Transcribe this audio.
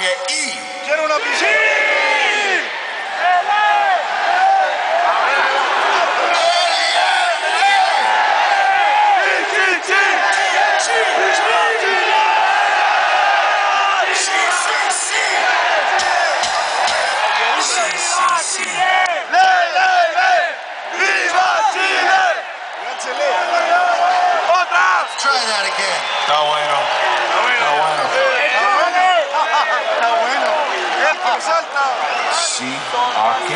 H-I. Quiero una piscina. Try that again. Está bueno. Está Sí, aquí.